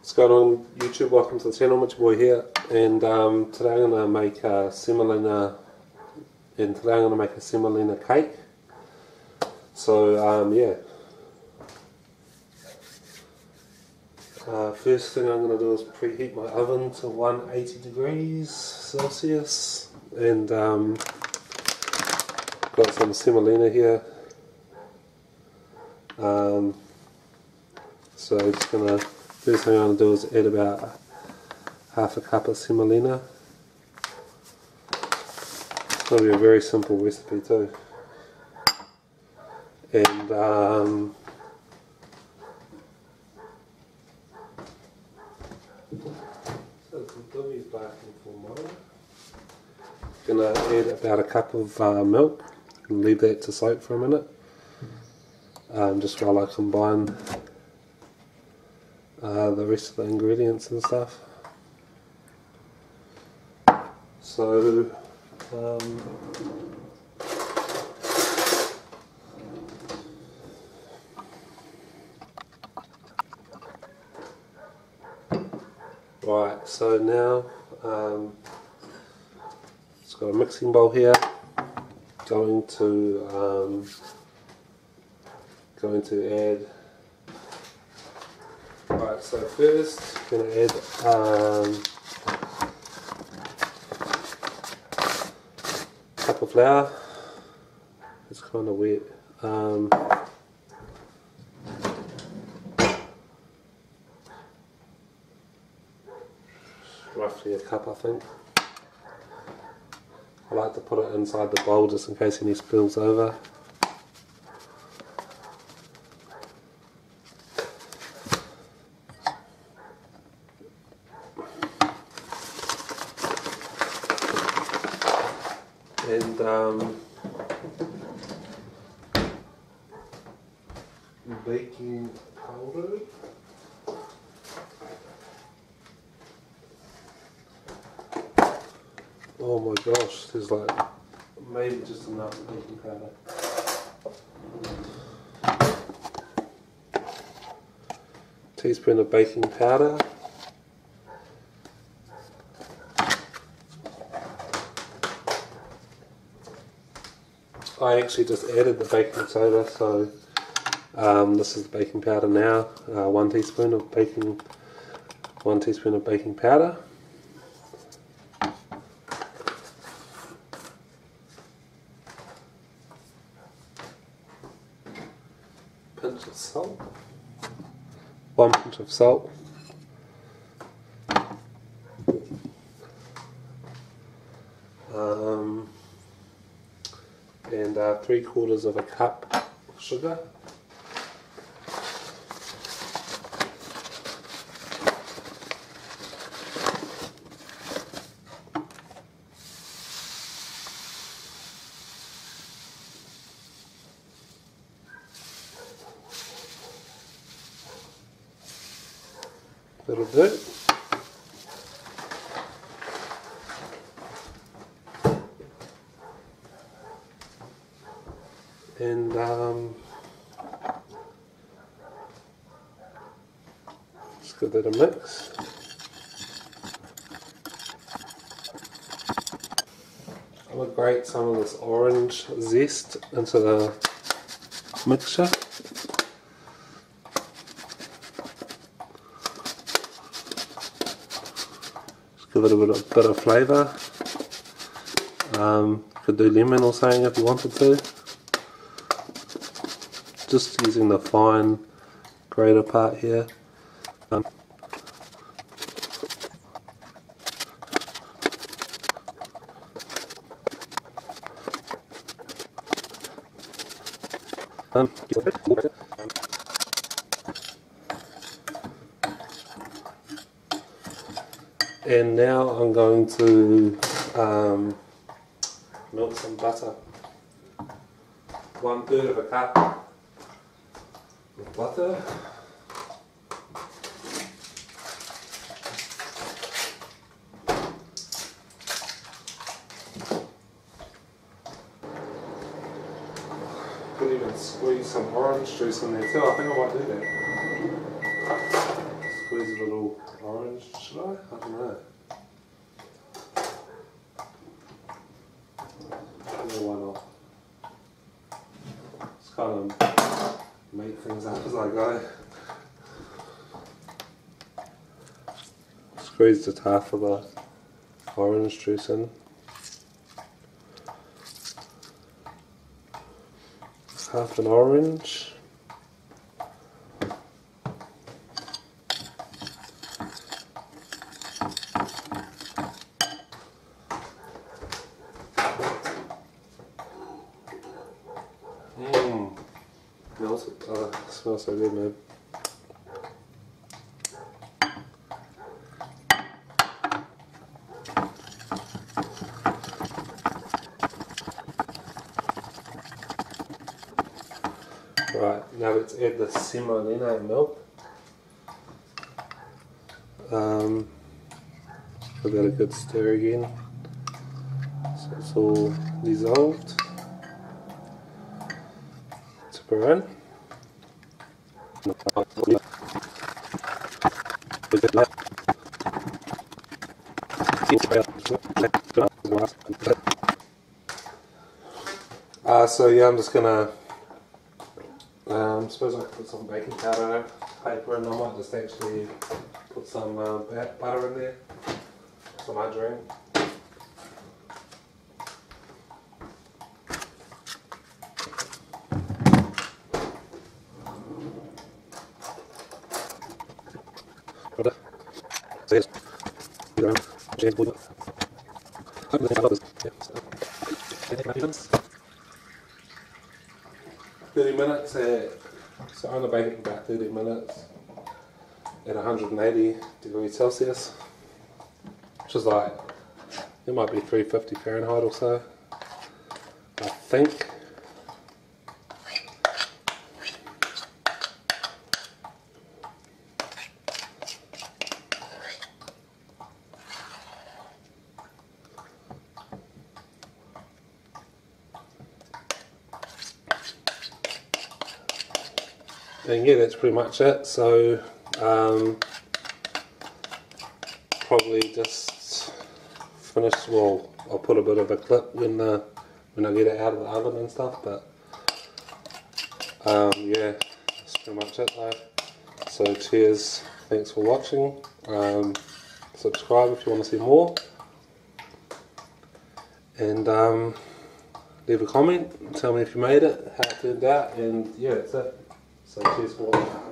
What's going on YouTube? Welcome to the channel, Mitchy Boy here and um, today I'm going to make a semolina and today I'm going to make a semolina cake so um, yeah uh, first thing I'm going to do is preheat my oven to 180 degrees Celsius and um, got some semolina here um, so just going to First thing I'm going to do is add about half a cup of semolina. It's going to be a very simple recipe too. And um, so Gonna add about a cup of uh, milk and leave that to soak for a minute. Um, just while I combine uh, the rest of the ingredients and stuff. So, um, right, so now um, it's got a mixing bowl here. Going to um, going to add Right, so first to add um, a cup of flour. It's kind of wet. Um, roughly a cup I think. I like to put it inside the bowl just in case any spills over. and um, baking powder. Oh my gosh, there's like maybe just enough baking powder. Teaspoon of baking powder. I actually just added the baking soda, so um, this is the baking powder now. Uh, one teaspoon of baking, one teaspoon of baking powder. Pinch of salt. One pinch of salt. Um, and uh, three quarters of a cup of sugar. That'll do. and um, just give that a mix. I'm to grate some of this orange zest into the mixture. Give it a bit of, bit of flavour. Um, could do lemon or something if you wanted to just using the fine grater part here. Um, um, and now I'm going to um, melt some butter. One third of a cup of butter. Could even squeeze some orange juice in there too. I think I might do that. Squeeze it a little orange, should I? I don't know. Yeah, why not? Just kind of make things up as I go. Squeeze the half of the orange juice in. Half an orange. Smells, uh, smells so good, man. Right, now let's add the semolina milk. Um, give that a good stir again. So it's all dissolved. Her. Uh, so yeah, I'm just gonna um, suppose I could put some baking powder paper and I might just actually put some uh, butter in there, some margarine. Butter. Know, James. Hope the others. Yeah. So, anything happens. 30 minutes at, so I'm gonna bake about 30 minutes at 180 degrees Celsius, which is like, it might be 350 Fahrenheit or so, I think. And yeah, that's pretty much it. So, um, probably just finish. Well, I'll put a bit of a clip when uh, when I get it out of the oven and stuff. But um, yeah, that's pretty much it. Though. So, cheers. Thanks for watching. Um, subscribe if you want to see more. And um, leave a comment. Tell me if you made it, how it turned out, and yeah, that's it. So cheers for watching.